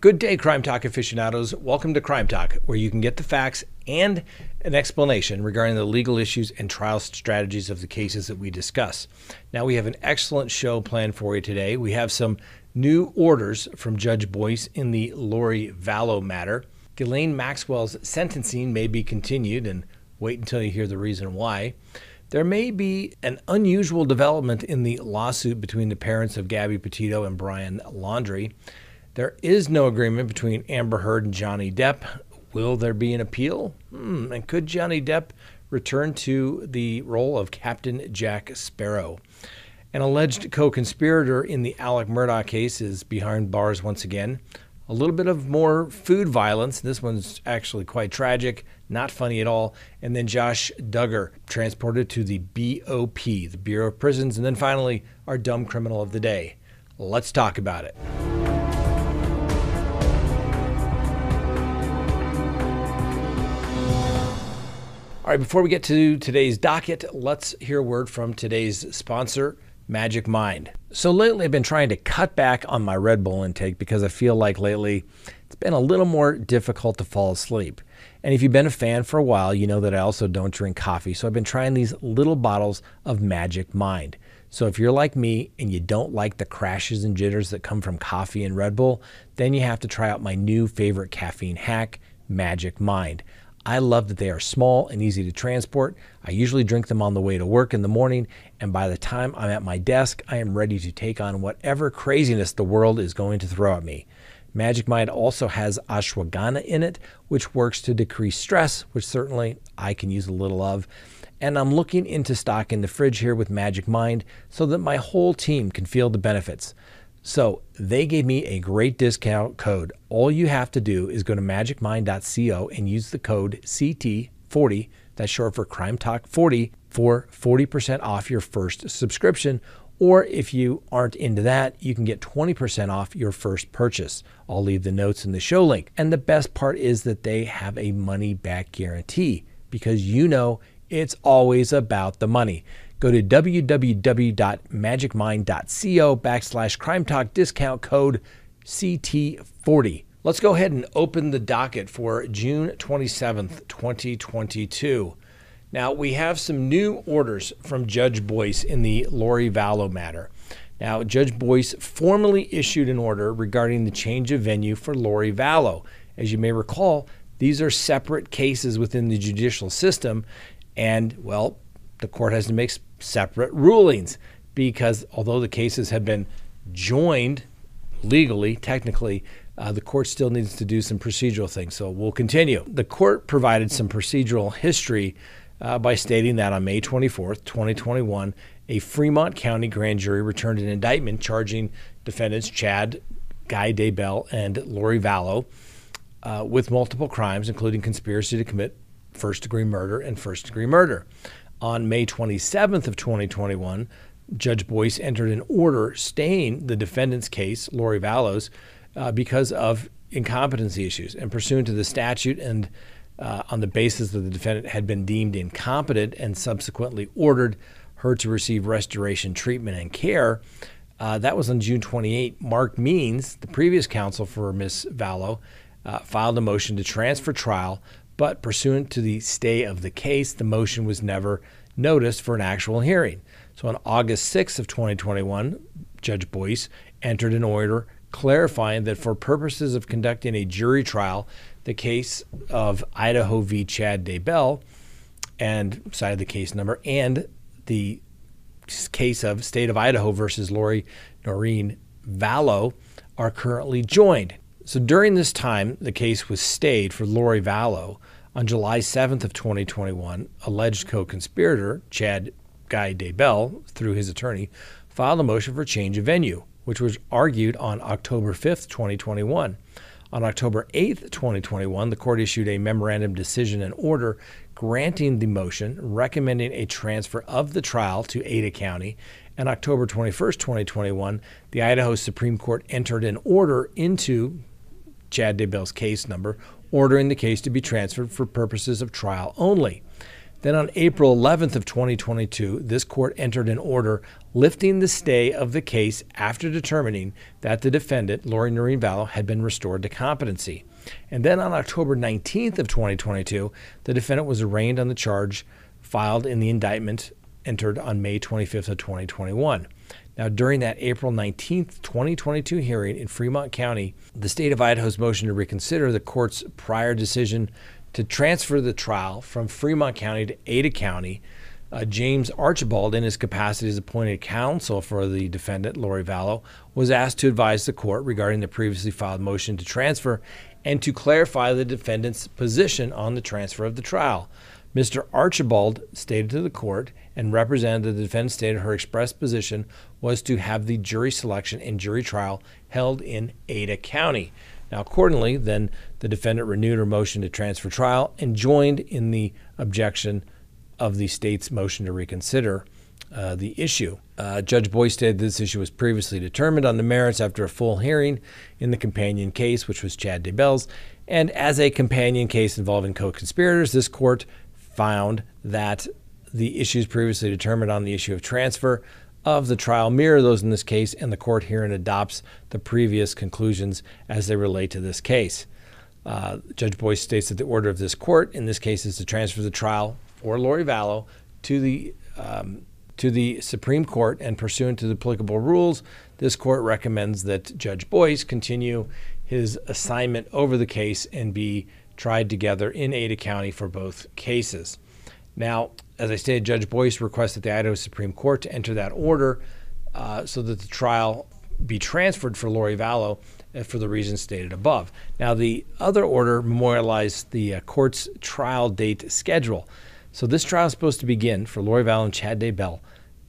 Good day, Crime Talk aficionados. Welcome to Crime Talk, where you can get the facts and an explanation regarding the legal issues and trial strategies of the cases that we discuss. Now, we have an excellent show planned for you today. We have some new orders from Judge Boyce in the Lori Vallow matter. Ghislaine Maxwell's sentencing may be continued, and wait until you hear the reason why. There may be an unusual development in the lawsuit between the parents of Gabby Petito and Brian Laundrie. There is no agreement between Amber Heard and Johnny Depp. Will there be an appeal? Hmm, and could Johnny Depp return to the role of Captain Jack Sparrow? An alleged co conspirator in the Alec Murdaugh case is behind bars once again. A little bit of more food violence. This one's actually quite tragic, not funny at all. And then Josh Duggar transported to the BOP, the Bureau of Prisons. And then finally, our dumb criminal of the day. Let's talk about it. All right, before we get to today's docket, let's hear a word from today's sponsor, Magic Mind. So, lately I've been trying to cut back on my Red Bull intake because I feel like lately it's been a little more difficult to fall asleep. And if you've been a fan for a while, you know that I also don't drink coffee. So, I've been trying these little bottles of Magic Mind. So, if you're like me and you don't like the crashes and jitters that come from coffee and Red Bull, then you have to try out my new favorite caffeine hack, Magic Mind. I love that they are small and easy to transport. I usually drink them on the way to work in the morning, and by the time I'm at my desk, I am ready to take on whatever craziness the world is going to throw at me. Magic Mind also has ashwagandha in it, which works to decrease stress, which certainly I can use a little of. And I'm looking into stocking the fridge here with Magic Mind so that my whole team can feel the benefits. So they gave me a great discount code. All you have to do is go to magicmind.co and use the code CT40, that's short for Crime Talk 40, for 40% off your first subscription. Or if you aren't into that, you can get 20% off your first purchase. I'll leave the notes in the show link. And the best part is that they have a money back guarantee because you know it's always about the money. Go to www.magicmind.co backslash crime talk discount code CT40. Let's go ahead and open the docket for June 27th, 2022. Now, we have some new orders from Judge Boyce in the Lori Vallow matter. Now, Judge Boyce formally issued an order regarding the change of venue for Lori Vallow. As you may recall, these are separate cases within the judicial system, and, well, the court has to make separate rulings because although the cases have been joined legally, technically, uh, the court still needs to do some procedural things. So we'll continue. The court provided some procedural history uh, by stating that on May 24th, 2021, a Fremont County grand jury returned an indictment charging defendants Chad Guy Daybell and Lori Vallow uh, with multiple crimes, including conspiracy to commit first degree murder and first degree murder. On May 27th of 2021, Judge Boyce entered an order staying the defendant's case, Lori Vallow's, uh, because of incompetency issues. And pursuant to the statute and uh, on the basis that the defendant had been deemed incompetent and subsequently ordered her to receive restoration treatment and care, uh, that was on June 28. Mark Means, the previous counsel for Ms. Vallow, uh, filed a motion to transfer trial but pursuant to the stay of the case, the motion was never noticed for an actual hearing. So on August 6th of 2021, Judge Boyce entered an order clarifying that for purposes of conducting a jury trial, the case of Idaho v. Chad Daybell and cited the case number and the case of State of Idaho versus Lori Noreen Vallow are currently joined. So during this time, the case was stayed for Lori Vallow. On July 7th of 2021, alleged co-conspirator Chad Guy Daybell, through his attorney, filed a motion for change of venue, which was argued on October 5th, 2021. On October 8th, 2021, the court issued a memorandum decision and order granting the motion, recommending a transfer of the trial to Ada County. And October 21st, 2021, the Idaho Supreme Court entered an order into Chad Daybell's case number, ordering the case to be transferred for purposes of trial only. Then on April 11th of 2022, this court entered an order lifting the stay of the case after determining that the defendant, Lori Noreen Vallow, had been restored to competency. And then on October 19th of 2022, the defendant was arraigned on the charge filed in the indictment entered on May 25th of 2021. Now, during that April 19th, 2022 hearing in Fremont County, the state of Idaho's motion to reconsider the court's prior decision to transfer the trial from Fremont County to Ada County, uh, James Archibald, in his capacity as appointed counsel for the defendant, Lori Vallow, was asked to advise the court regarding the previously filed motion to transfer and to clarify the defendant's position on the transfer of the trial. Mr. Archibald stated to the court and represented the defense stated her express position was to have the jury selection and jury trial held in Ada County. Now, accordingly, then the defendant renewed her motion to transfer trial and joined in the objection of the state's motion to reconsider uh, the issue. Uh, Judge Boyce stated this issue was previously determined on the merits after a full hearing in the companion case, which was Chad Daybell's. And as a companion case involving co conspirators, this court found that the issues previously determined on the issue of transfer of the trial mirror those in this case, and the court herein adopts the previous conclusions as they relate to this case. Uh, Judge Boyce states that the order of this court in this case is to transfer the trial for Lori Vallow to the um, to the Supreme Court, and pursuant to the applicable rules, this court recommends that Judge Boyce continue his assignment over the case and be tried together in Ada County for both cases. Now, as I stated, Judge Boyce requested the Idaho Supreme Court to enter that order uh, so that the trial be transferred for Lori Vallow uh, for the reasons stated above. Now, the other order memorialized the uh, court's trial date schedule. So this trial is supposed to begin for Lori Vallow and Chad Daybell,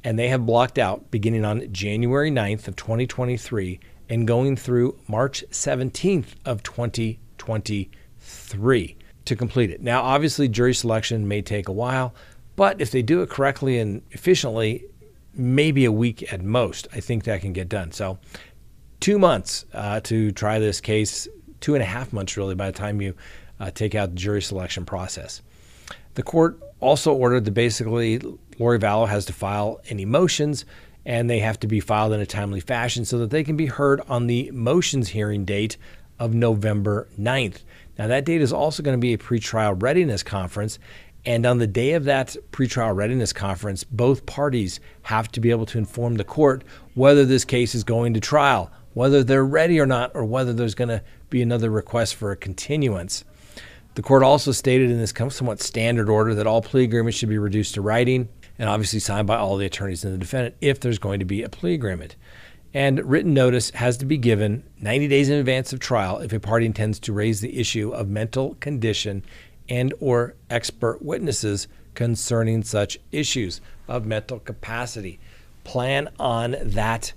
and they have blocked out beginning on January 9th of 2023 and going through March 17th of 2023 to complete it. Now, obviously, jury selection may take a while, but if they do it correctly and efficiently, maybe a week at most, I think that can get done. So, two months uh, to try this case, two and a half months really by the time you uh, take out the jury selection process. The court also ordered that basically Lori Vallow has to file any motions and they have to be filed in a timely fashion so that they can be heard on the motions hearing date of November 9th. Now, that date is also going to be a pretrial readiness conference. And on the day of that pretrial readiness conference, both parties have to be able to inform the court whether this case is going to trial, whether they're ready or not, or whether there's going to be another request for a continuance. The court also stated in this somewhat standard order that all plea agreements should be reduced to writing and obviously signed by all the attorneys and the defendant if there's going to be a plea agreement and written notice has to be given 90 days in advance of trial if a party intends to raise the issue of mental condition and or expert witnesses concerning such issues of mental capacity. Plan on that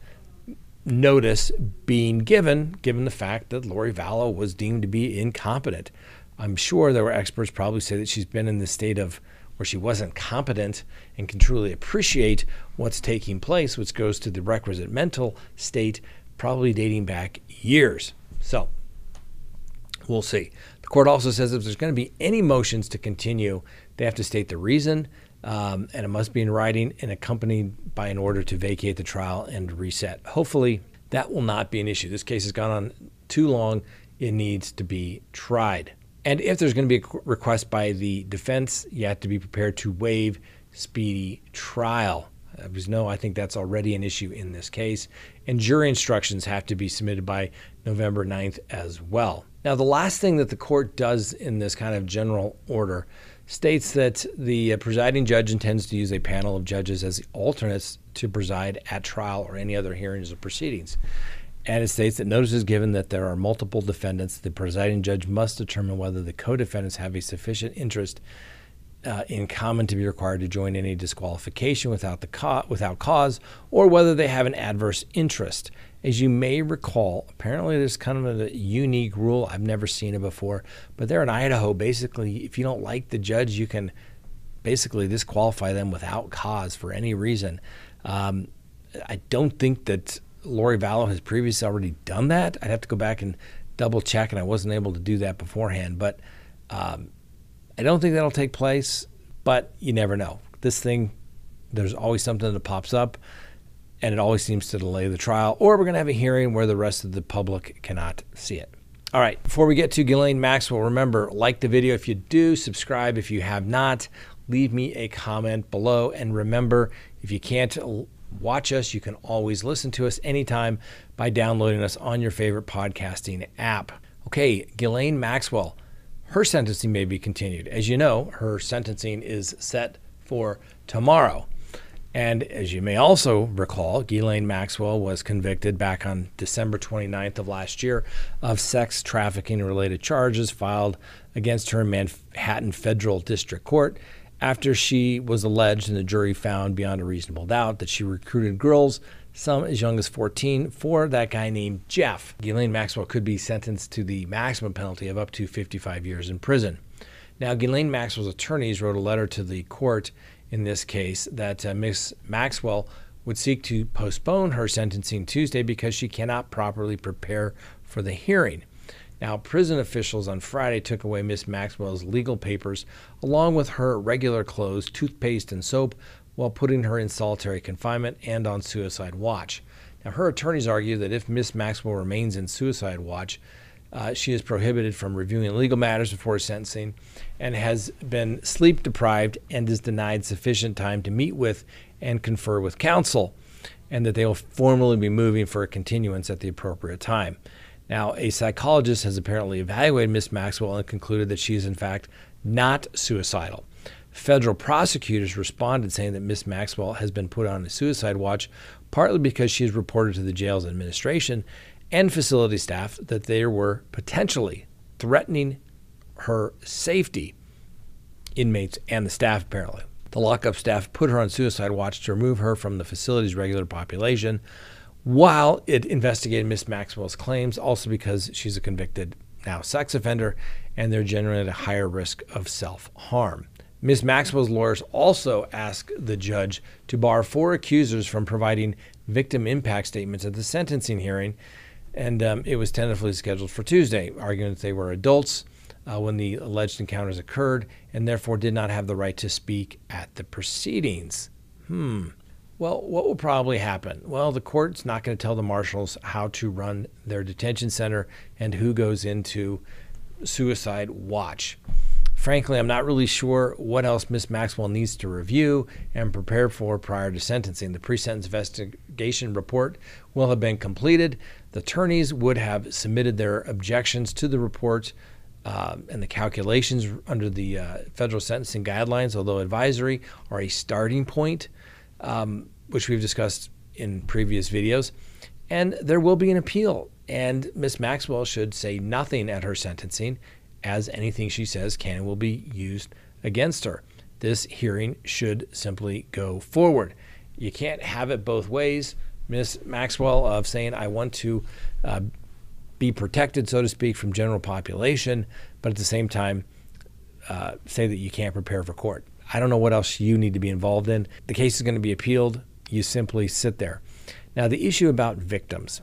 notice being given given the fact that Lori Vallow was deemed to be incompetent. I'm sure there were experts probably say that she's been in the state of where she wasn't competent and can truly appreciate what's taking place, which goes to the requisite mental state, probably dating back years. So we'll see. The court also says if there's going to be any motions to continue, they have to state the reason, um, and it must be in writing and accompanied by an order to vacate the trial and reset. Hopefully, that will not be an issue. This case has gone on too long. It needs to be tried. And if there's going to be a request by the defense, you have to be prepared to waive speedy trial. There's no, I think that's already an issue in this case. And jury instructions have to be submitted by November 9th as well. Now, the last thing that the court does in this kind of general order states that the uh, presiding judge intends to use a panel of judges as alternates to preside at trial or any other hearings or proceedings. And it states that notice is given that there are multiple defendants. The presiding judge must determine whether the co defendants have a sufficient interest uh, in common to be required to join any disqualification without, the co- without cause, or whether they have an adverse interest. As you may recall, apparently there's kind of a unique rule. I've never seen it before, but there in Idaho, basically, if you don't like the judge, you can basically disqualify them without cause for any reason. Um, I don't think that Lori Vallow has previously already done that. I'd have to go back and double check, and I wasn't able to do that beforehand. But um, I don't think that'll take place. but you never know. This thing, there's always something that pops up, and it always seems to delay the trial, or we're going to have a hearing where the rest of the public cannot see it. All right, before we get to Ghislaine Maxwell, remember, like the video if you do, subscribe if you have not, leave me a comment below, and remember, if you can't watch us, you can always listen to us anytime by downloading us on your favorite podcasting app. Okay, Ghislaine Maxwell, her sentencing may be continued. As you know, her sentencing is set for tomorrow. And as you may also recall, Ghislaine Maxwell was convicted back on December 29th of last year of sex trafficking related charges filed against her in Manhattan Federal District Court after she was alleged and the jury found beyond a reasonable doubt that she recruited girls, some as young as 14, for that guy named Jeff. Ghislaine Maxwell could be sentenced to the maximum penalty of up to 55 years in prison. Now, Ghislaine Maxwell's attorneys wrote a letter to the court in this case that uh, Ms. Maxwell would seek to postpone her sentencing Tuesday because she cannot properly prepare for the hearing. Now, prison officials on Friday took away Miss Maxwell's legal papers along with her regular clothes, toothpaste, and soap while putting her in solitary confinement and on suicide watch. Now, her attorneys argue that if Miss Maxwell remains in suicide watch, uh, she is prohibited from reviewing legal matters before sentencing and has been sleep deprived and is denied sufficient time to meet with and confer with counsel, and that they will formally be moving for a continuance at the appropriate time. Now, a psychologist has apparently evaluated Miss Maxwell and concluded that she is, in fact, not suicidal. Federal prosecutors responded saying that Miss Maxwell has been put on a suicide watch partly because she has reported to the jail's administration and facility staff that they were potentially threatening her safety, inmates and the staff apparently. The lockup staff put her on suicide watch to remove her from the facility's regular population while it investigated Miss Maxwell's claims, also because she's a convicted now sex offender and they're generally at a higher risk of self harm. Miss Maxwell's lawyers also asked the judge to bar four accusers from providing victim impact statements at the sentencing hearing and um, it was tentatively scheduled for Tuesday, arguing that they were adults uh, when the alleged encounters occurred and therefore did not have the right to speak at the proceedings. Hmm. Well, what will probably happen? Well, the court's not going to tell the marshals how to run their detention center and who goes into suicide watch. Frankly, I'm not really sure what else Miss Maxwell needs to review and prepare for prior to sentencing. The pre sentence investigation report will have been completed. The attorneys would have submitted their objections to the report uh, and the calculations under the uh, federal sentencing guidelines, although advisory, are a starting point, um, which we've discussed in previous videos. And there will be an appeal, and Miss Maxwell should say nothing at her sentencing as anything she says can and will be used against her. This hearing should simply go forward. You can't have it both ways. Miss Maxwell of saying, I want to uh, be protected, so to speak, from general population, but at the same time, uh, say that you can't prepare for court. I don't know what else you need to be involved in. The case is going to be appealed. You simply sit there. Now, the issue about victims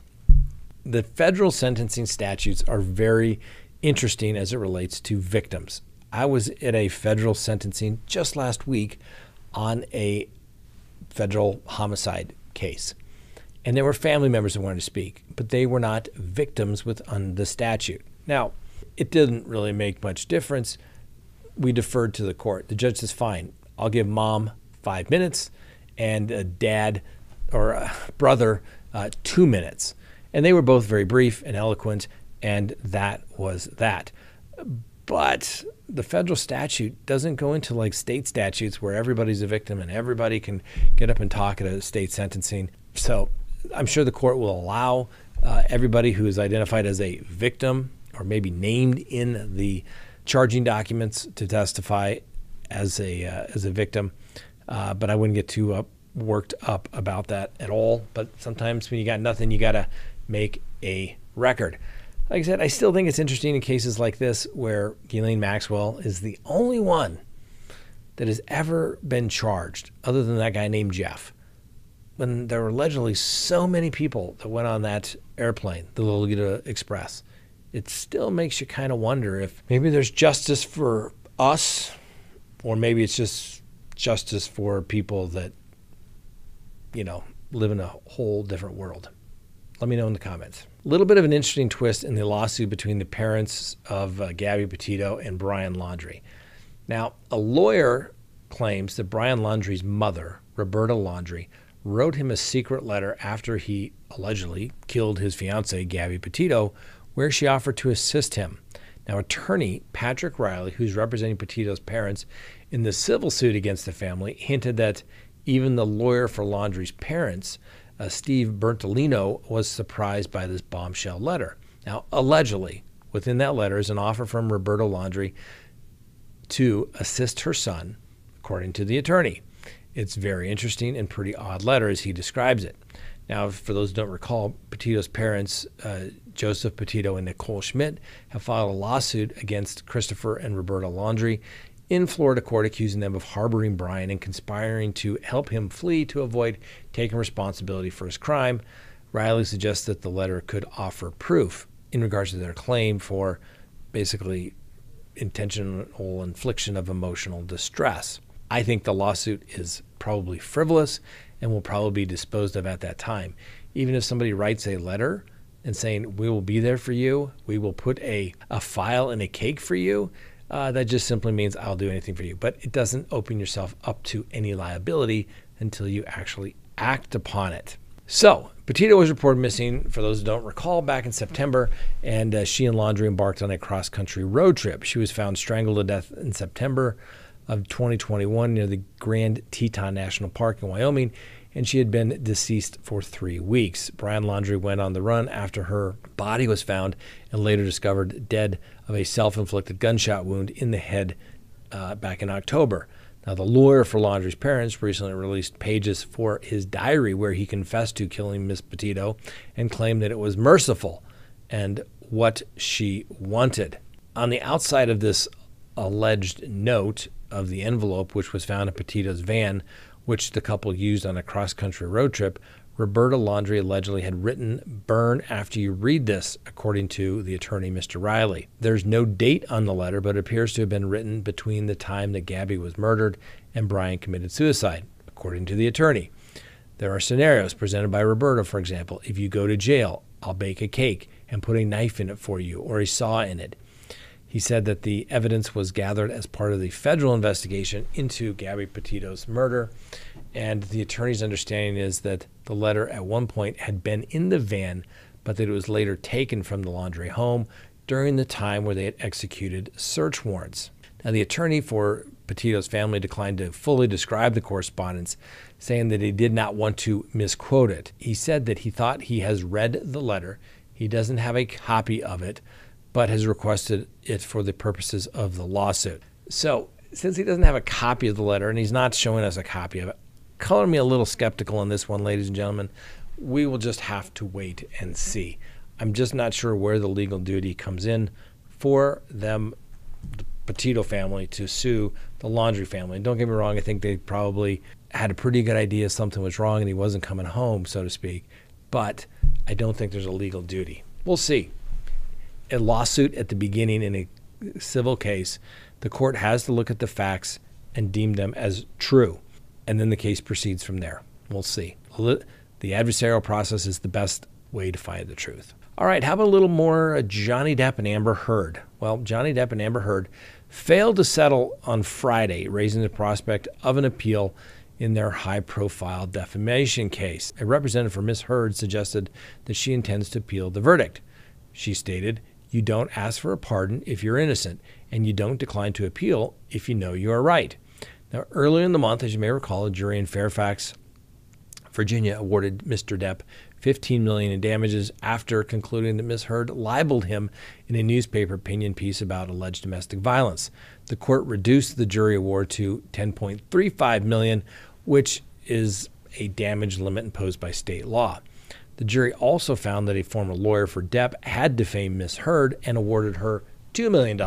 the federal sentencing statutes are very interesting as it relates to victims. I was at a federal sentencing just last week on a federal homicide case. And there were family members that wanted to speak, but they were not victims within the statute. Now, it didn't really make much difference. We deferred to the court. The judge says, fine, I'll give mom five minutes and dad or brother uh, two minutes. And they were both very brief and eloquent and that was that. But the federal statute doesn't go into like state statutes where everybody's a victim and everybody can get up and talk at a state sentencing. So I'm sure the court will allow uh, everybody who is identified as a victim or maybe named in the charging documents to testify as a uh, as a victim. Uh, but I wouldn't get too up, worked up about that at all. But sometimes when you got nothing, you got to make a record like I said, I still think it's interesting in cases like this where Ghislaine Maxwell is the only one that has ever been charged, other than that guy named Jeff. When there were allegedly so many people that went on that airplane, the Lolita Express, it still makes you kind of wonder if maybe there's justice for us or maybe it's just justice for people that, you know, live in a whole different world. Let me know in the comments. A little bit of an interesting twist in the lawsuit between the parents of uh, Gabby Petito and Brian Laundrie. Now, a lawyer claims that Brian Laundrie's mother, Roberta Laundrie, wrote him a secret letter after he allegedly killed his fiancee, Gabby Petito, where she offered to assist him. Now, attorney Patrick Riley, who's representing Petito's parents in the civil suit against the family, hinted that even the lawyer for Laundrie's parents, uh, Steve Bertolino, was surprised by this bombshell letter. Now, allegedly, within that letter is an offer from Roberta Laundrie to assist her son, according to the attorney. It's very interesting and pretty odd letter as he describes it. Now, for those who don't recall, Petito's parents, uh, Joseph Petito and Nicole Schmidt, have filed a lawsuit against Christopher and Roberta Laundrie in Florida court, accusing them of harboring Brian and conspiring to help him flee to avoid taking responsibility for his crime. Riley suggests that the letter could offer proof in regards to their claim for basically intentional infliction of emotional distress. I think the lawsuit is probably frivolous and will probably be disposed of at that time. Even if somebody writes a letter and saying, We will be there for you, we will put a, a file in a cake for you, uh, that just simply means I'll do anything for you. But it doesn't open yourself up to any liability until you actually act upon it. So, Petito was reported missing, for those who don't recall, back in September, and uh, she and Laundrie embarked on a cross country road trip. She was found strangled to death in September of 2021 near the Grand Teton National Park in Wyoming, and she had been deceased for three weeks. Brian Laundrie went on the run after her body was found and later discovered dead of a self inflicted gunshot wound in the head uh, back in October. Now, the lawyer for Laundrie's parents recently released pages for his diary where he confessed to killing Miss Petito and claimed that it was merciful and what she wanted. On the outside of this alleged note of the envelope, which was found in Petito's van, which the couple used on a cross country road trip, Roberta Laundrie allegedly had written, Burn after you read this, according to the attorney, Mr. Riley. There's no date on the letter, but it appears to have been written between the time that Gabby was murdered and Brian committed suicide, according to the attorney. There are scenarios presented by Roberta, for example. If you go to jail, I'll bake a cake and put a knife in it for you or a saw in it. He said that the evidence was gathered as part of the federal investigation into Gabby Petito's murder. And the attorney's understanding is that the letter at one point had been in the van, but that it was later taken from the Laundrie home during the time where they had executed search warrants. Now, the attorney for Petito's family declined to fully describe the correspondence, saying that he did not want to misquote it. He said that he thought he has read the letter, he doesn't have a copy of it, but has requested it for the purposes of the lawsuit. So, since he doesn't have a copy of the letter and he's not showing us a copy of it, color me a little skeptical on this one, ladies and gentlemen. We will just have to wait and see. I'm just not sure where the legal duty comes in for them, the Petito family, to sue the Laundrie family. And don't get me wrong, I think they probably had a pretty good idea something was wrong and he wasn't coming home, so to speak. But I don't think there's a legal duty. We'll see a lawsuit at the beginning in a civil case, the court has to look at the facts and deem them as true. And then the case proceeds from there. We'll see. The adversarial process is the best way to find the truth. All right, how about a little more uh, Johnny Depp and Amber Heard? Well, Johnny Depp and Amber Heard failed to settle on Friday, raising the prospect of an appeal in their high profile defamation case. A representative for Ms. Heard suggested that she intends to appeal the verdict. She stated, you don't ask for a pardon if you're innocent, and you don't decline to appeal if you know you are right. Now, earlier in the month, as you may recall, a jury in Fairfax, Virginia, awarded Mr. Depp 15 million in damages after concluding that Ms. Heard libeled him in a newspaper opinion piece about alleged domestic violence. The court reduced the jury award to 10.35 million, which is a damage limit imposed by state law. The jury also found that a former lawyer for Depp had defamed Miss Heard and awarded her $2 million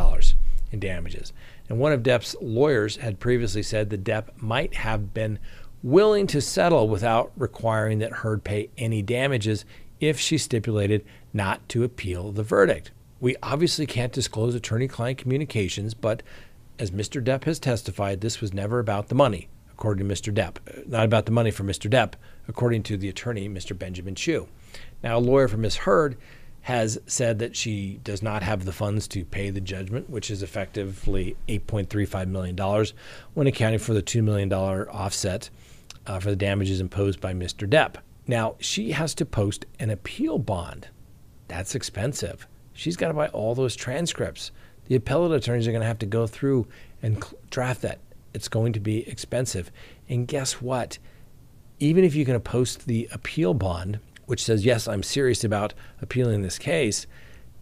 in damages. And one of Depp's lawyers had previously said that Depp might have been willing to settle without requiring that Heard pay any damages if she stipulated not to appeal the verdict. We obviously can't disclose attorney client communications, but as Mr. Depp has testified, this was never about the money, according to Mr. Depp. Not about the money for Mr. Depp, according to the attorney, Mr. Benjamin Chew. Now, a lawyer for Ms. Heard has said that she does not have the funds to pay the judgment, which is effectively $8.35 million when accounting for the $2 million offset uh, for the damages imposed by Mr. Depp. Now, she has to post an appeal bond. That's expensive. She's got to buy all those transcripts. The appellate attorneys are going to have to go through and draft that. It's going to be expensive. And guess what? Even if you're going to post the appeal bond, which says, yes, I'm serious about appealing this case,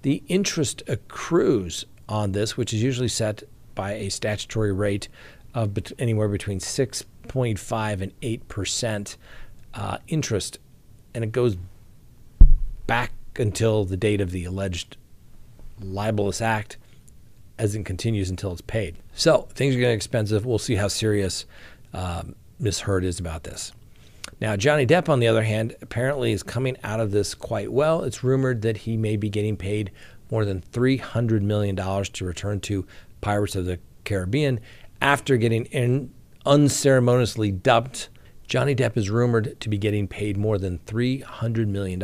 the interest accrues on this, which is usually set by a statutory rate of anywhere between 6.5 and 8 percent uh, interest, and it goes back until the date of the alleged libelous act, as it continues until it's paid. So things are getting expensive. We'll see how serious um, Miss Heard is about this. Now, Johnny Depp, on the other hand, apparently is coming out of this quite well. It's rumored that he may be getting paid more than $300 million to return to Pirates of the Caribbean after getting in unceremoniously dumped. Johnny Depp is rumored to be getting paid more than $300 million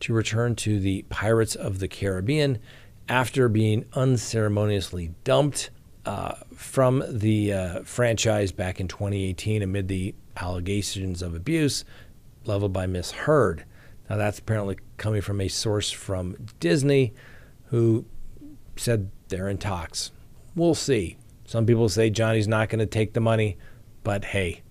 to return to the Pirates of the Caribbean after being unceremoniously dumped uh, from the uh, franchise back in 2018 amid the allegations of abuse leveled by Miss Heard. Now, that's apparently coming from a source from Disney who said they're in talks. We'll see. Some people say Johnny's not going to take the money, but hey,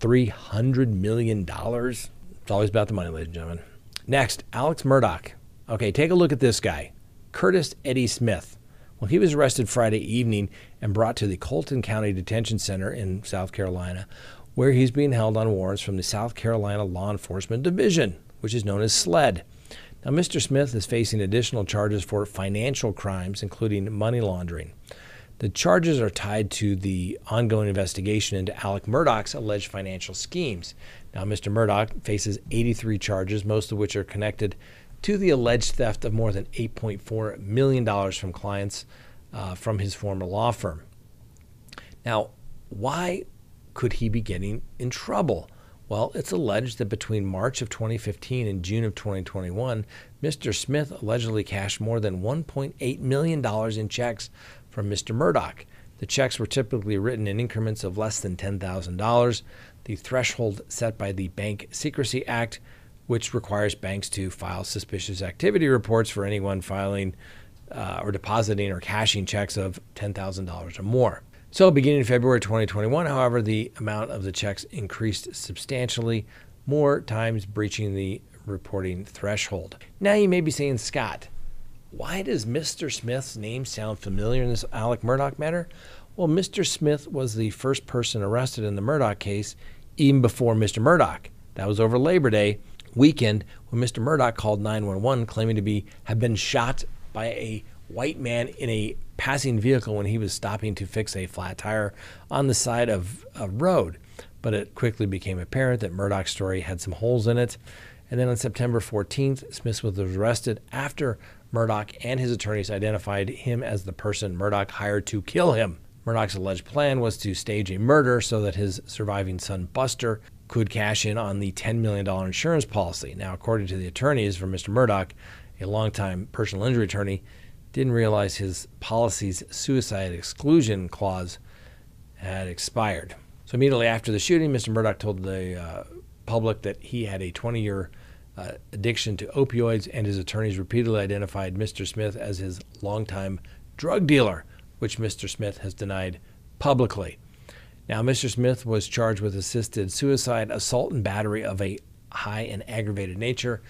$300 million? It's always about the money, ladies and gentlemen. Next, Alex Murdaugh. Okay, take a look at this guy, Curtis Eddie Smith. Well, he was arrested Friday evening and brought to the Colleton County Detention Center in South Carolina where he's being held on warrants from the South Carolina Law Enforcement Division, which is known as SLED. Now, Mr. Smith is facing additional charges for financial crimes, including money laundering. The charges are tied to the ongoing investigation into Alec Murdaugh's alleged financial schemes. Now, Mr. Murdoch faces 83 charges, most of which are connected to the alleged theft of more than $8.4 million from clients uh, from his former law firm. Now, why could he be getting in trouble? Well, it's alleged that between March of 2015 and June of 2021, Mr. Smith allegedly cashed more than $1.8 million in checks from Mr. Murdaugh. The checks were typically written in increments of less than $10,000, the threshold set by the Bank Secrecy Act, which requires banks to file suspicious activity reports for anyone filing uh, or depositing or cashing checks of $10,000 or more. So, beginning in February 2021, however, the amount of the checks increased substantially, more times breaching the reporting threshold. Now, you may be saying, Scott, why does Mr. Smith's name sound familiar in this Alec Murdaugh matter? Well, Mr. Smith was the first person arrested in the Murdaugh case even before Mr. Murdaugh. That was over Labor Day weekend when Mr. Murdaugh called 911 claiming to be have been shot by a white man in a passing vehicle when he was stopping to fix a flat tire on the side of a road. But it quickly became apparent that Murdaugh's story had some holes in it. And then on September 14th, Smith was arrested after Murdaugh and his attorneys identified him as the person Murdaugh hired to kill him. Murdaugh's alleged plan was to stage a murder so that his surviving son Buster could cash in on the $10 million insurance policy. Now, according to the attorneys for Mr. Murdaugh, a longtime personal injury attorney, didn't realize his policy's suicide exclusion clause had expired. So immediately after the shooting, Mr. Murdaugh told the uh, public that he had a 20 year uh, addiction to opioids, and his attorneys repeatedly identified Mr. Smith as his longtime drug dealer, which Mr. Smith has denied publicly. Now, Mr. Smith was charged with assisted suicide, assault, and battery of a high and aggravated nature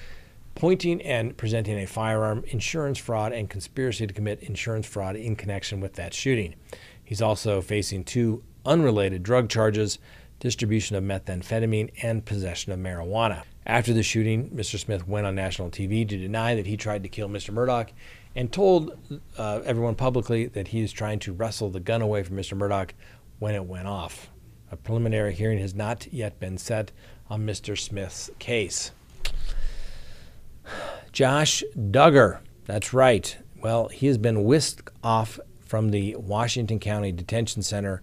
pointing and presenting a firearm, insurance fraud, and conspiracy to commit insurance fraud in connection with that shooting. He's also facing two unrelated drug charges distribution of methamphetamine and possession of marijuana. After the shooting, Mr. Smith went on national TV to deny that he tried to kill Mr. Murdaugh and told uh, everyone publicly that he is trying to wrestle the gun away from Mr. Murdaugh when it went off. A preliminary hearing has not yet been set on Mr. Smith's case. Josh Duggar. That's right. Well, he has been whisked off from the Washington County Detention Center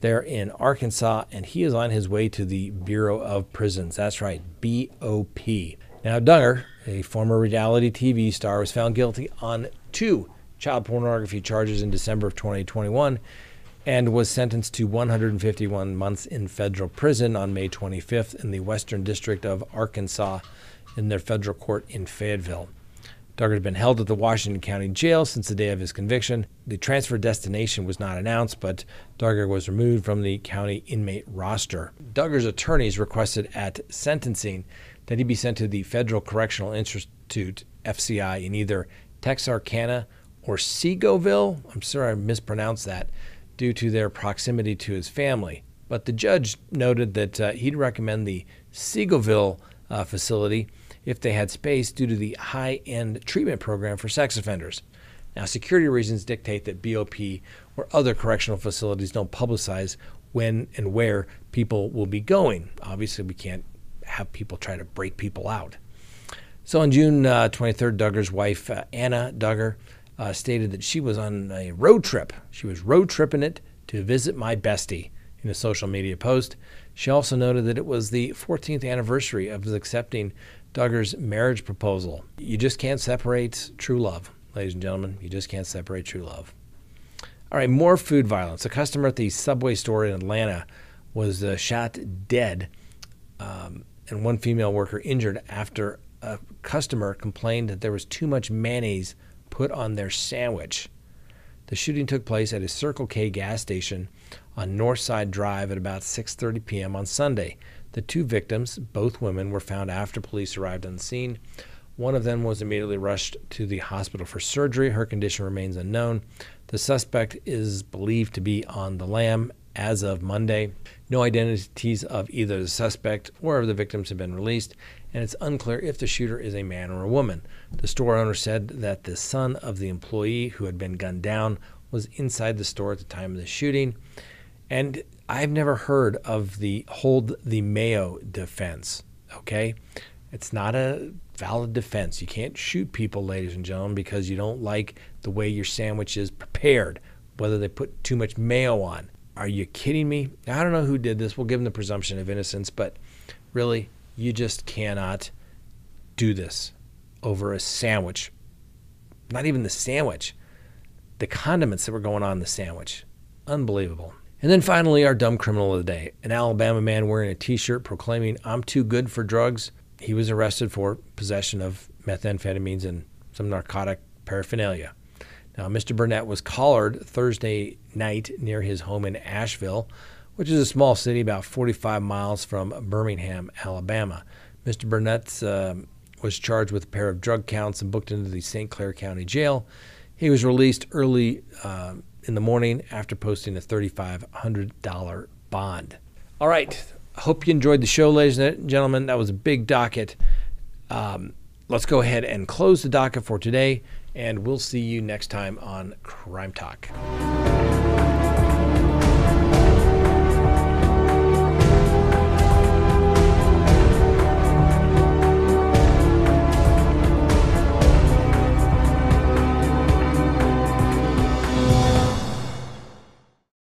there in Arkansas, and he is on his way to the Bureau of Prisons. That's right, BOP. Now, Duggar, a former reality TV star, was found guilty on two child pornography charges in December of 2021 and was sentenced to 151 months in federal prison on May 25th in the Western District of Arkansas in their federal court in Fayetteville. Duggar had been held at the Washington County Jail since the day of his conviction. The transfer destination was not announced, but Duggar was removed from the county inmate roster. Duggar's attorneys requested at sentencing that he be sent to the Federal Correctional Institute, FCI, in either Texarkana or Seagoville. I'm sorry I mispronounced that due to their proximity to his family. But the judge noted that uh, he'd recommend the Seagoville uh, facility if they had space due to the high end treatment program for sex offenders. Now, security reasons dictate that BOP or other correctional facilities don't publicize when and where people will be going. Obviously, we can't have people try to break people out. So on June uh, 23rd, Duggar's wife, uh, Anna Duggar, uh, stated that she was on a road trip. She was road tripping it to visit my bestie in a social media post. She also noted that it was the 14th anniversary of accepting Duggar's marriage proposal. You just can't separate true love, ladies and gentlemen. You just can't separate true love. All right, more food violence. A customer at the Subway store in Atlanta was uh, shot dead, um, and one female worker injured after a customer complained that there was too much mayonnaise put on their sandwich. The shooting took place at a Circle K gas station on Northside Drive at about 6:30 p.m. on Sunday. The two victims, both women, were found after police arrived on the scene. One of them was immediately rushed to the hospital for surgery. Her condition remains unknown. The suspect is believed to be on the lam as of Monday. No identities of either the suspect or of the victims have been released, and it's unclear if the shooter is a man or a woman. The store owner said that the son of the employee who had been gunned down was inside the store at the time of the shooting. And I've never heard of the hold the mayo defense. Okay. It's not a valid defense. You can't shoot people, ladies and gentlemen, because you don't like the way your sandwich is prepared, whether they put too much mayo on. Are you kidding me? I don't know who did this. We'll give them the presumption of innocence, but really, you just cannot do this over a sandwich. Not even the sandwich, the condiments that were going on the sandwich. Unbelievable. And then finally, our dumb criminal of the day an Alabama man wearing a t shirt proclaiming, I'm too good for drugs. He was arrested for possession of methamphetamines and some narcotic paraphernalia. Now, Mr. Burnett was collared Thursday night near his home in Ashville, which is a small city about 45 miles from Birmingham, Alabama. Mr. Burnett uh, was charged with a pair of drug counts and booked into the St. Clair County Jail. He was released early uh, in the morning after posting a $3,500 bond. All right. Hope you enjoyed the show, ladies and gentlemen. That was a big docket. Um, let's go ahead and close the docket for today, and we'll see you next time on Crime Talk.